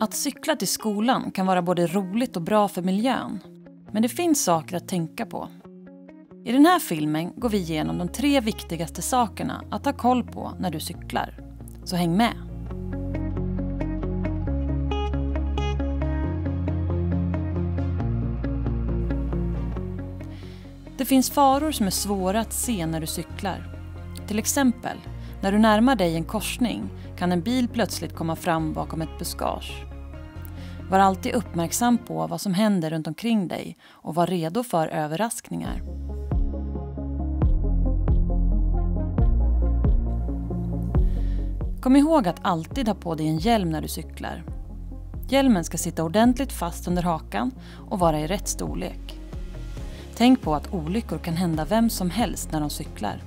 Att cykla till skolan kan vara både roligt och bra för miljön. Men det finns saker att tänka på. I den här filmen går vi igenom de tre viktigaste sakerna att ha koll på när du cyklar. Så häng med! Det finns faror som är svåra att se när du cyklar. Till exempel, när du närmar dig en korsning kan en bil plötsligt komma fram bakom ett buskage. Var alltid uppmärksam på vad som händer runt omkring dig och var redo för överraskningar. Kom ihåg att alltid ha på dig en hjälm när du cyklar. Hjälmen ska sitta ordentligt fast under hakan och vara i rätt storlek. Tänk på att olyckor kan hända vem som helst när de cyklar.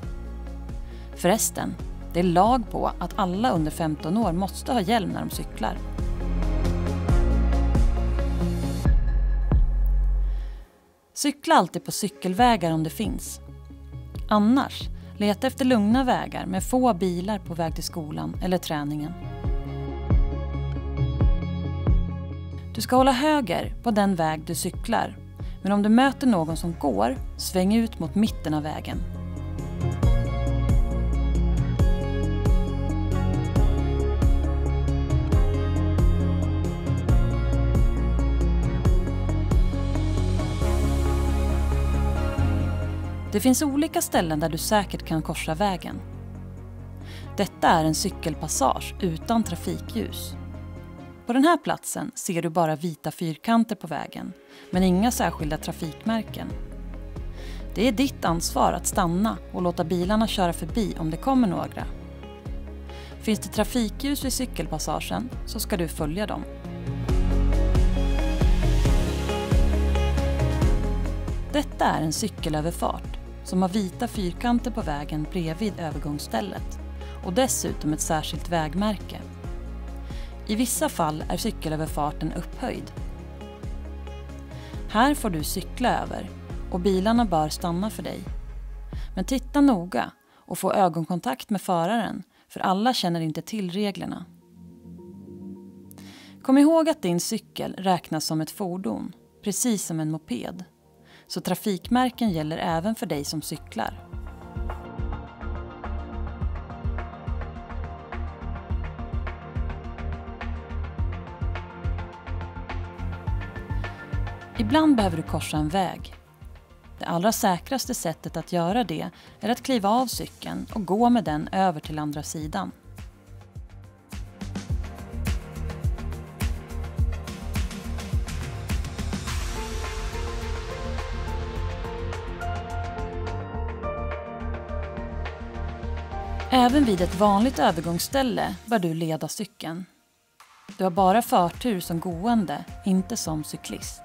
Förresten, det är lag på att alla under 15 år måste ha hjälm när de cyklar. Cykla alltid på cykelvägar om det finns. Annars, leta efter lugna vägar med få bilar på väg till skolan eller träningen. Du ska hålla höger på den väg du cyklar men om du möter någon som går, sväng ut mot mitten av vägen. Det finns olika ställen där du säkert kan korsa vägen. Detta är en cykelpassage utan trafikljus. På den här platsen ser du bara vita fyrkanter på vägen, men inga särskilda trafikmärken. Det är ditt ansvar att stanna och låta bilarna köra förbi om det kommer några. Finns det trafikljus vid cykelpassagen så ska du följa dem. Detta är en cykelöverfart som har vita fyrkanter på vägen bredvid övergångsstället och dessutom ett särskilt vägmärke. I vissa fall är cykelöverfarten upphöjd. Här får du cykla över och bilarna bör stanna för dig. Men titta noga och få ögonkontakt med föraren för alla känner inte till reglerna. Kom ihåg att din cykel räknas som ett fordon, precis som en moped. Så trafikmärken gäller även för dig som cyklar. Ibland behöver du korsa en väg. Det allra säkraste sättet att göra det är att kliva av cykeln och gå med den över till andra sidan. Även vid ett vanligt övergångsställe bör du leda cykeln. Du har bara förtur som gående, inte som cyklist.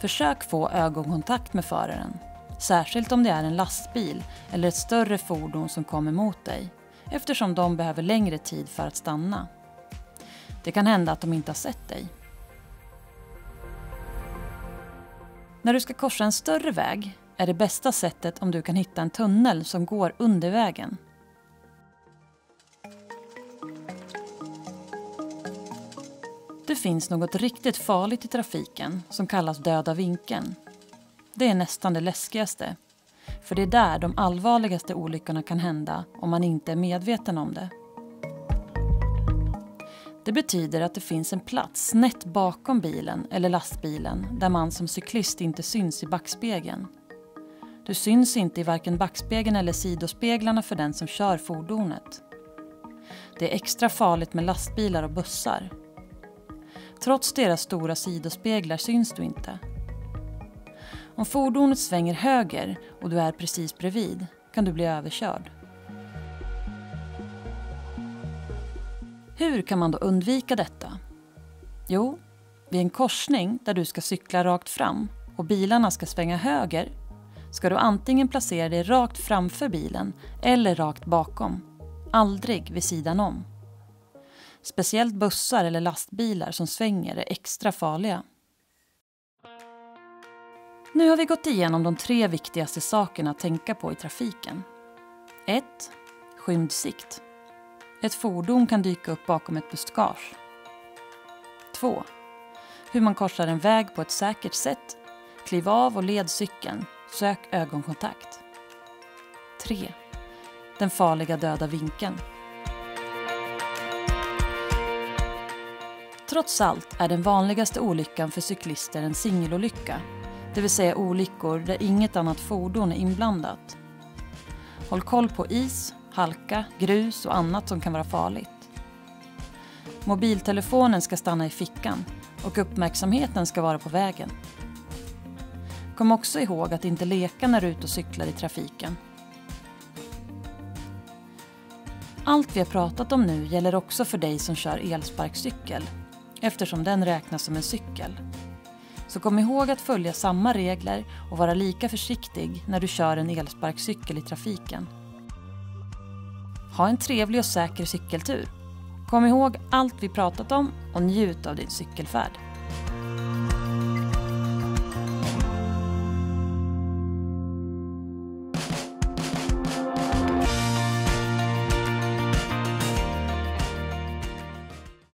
Försök få ögonkontakt med föraren. Särskilt om det är en lastbil eller ett större fordon som kommer mot dig eftersom de behöver längre tid för att stanna. Det kan hända att de inte har sett dig. När du ska korsa en större väg är det bästa sättet om du kan hitta en tunnel som går under vägen. Det finns något riktigt farligt i trafiken som kallas döda vinkeln. Det är nästan det läskigaste. För det är där de allvarligaste olyckorna kan hända om man inte är medveten om det. Det betyder att det finns en plats snett bakom bilen eller lastbilen där man som cyklist inte syns i backspegeln. Du syns inte i varken backspegeln eller sidospeglarna för den som kör fordonet. Det är extra farligt med lastbilar och bussar Trots deras stora sidospeglar syns du inte. Om fordonet svänger höger och du är precis bredvid kan du bli överkörd. Hur kan man då undvika detta? Jo, vid en korsning där du ska cykla rakt fram och bilarna ska svänga höger ska du antingen placera dig rakt framför bilen eller rakt bakom. Aldrig vid sidan om. Speciellt bussar eller lastbilar som svänger är extra farliga. Nu har vi gått igenom de tre viktigaste sakerna att tänka på i trafiken. 1. Skymd sikt. Ett fordon kan dyka upp bakom ett buskage. 2. Hur man korsar en väg på ett säkert sätt. Kliv av och led cykeln. Sök ögonkontakt. 3. Den farliga döda vinkeln. Trots allt är den vanligaste olyckan för cyklister en singelolycka. Det vill säga olyckor där inget annat fordon är inblandat. Håll koll på is, halka, grus och annat som kan vara farligt. Mobiltelefonen ska stanna i fickan och uppmärksamheten ska vara på vägen. Kom också ihåg att inte leka när du är ute och cyklar i trafiken. Allt vi har pratat om nu gäller också för dig som kör elsparkcykel eftersom den räknas som en cykel. Så kom ihåg att följa samma regler och vara lika försiktig när du kör en elsparkcykel i trafiken. Ha en trevlig och säker cykeltur. Kom ihåg allt vi pratat om och njut av din cykelfärd.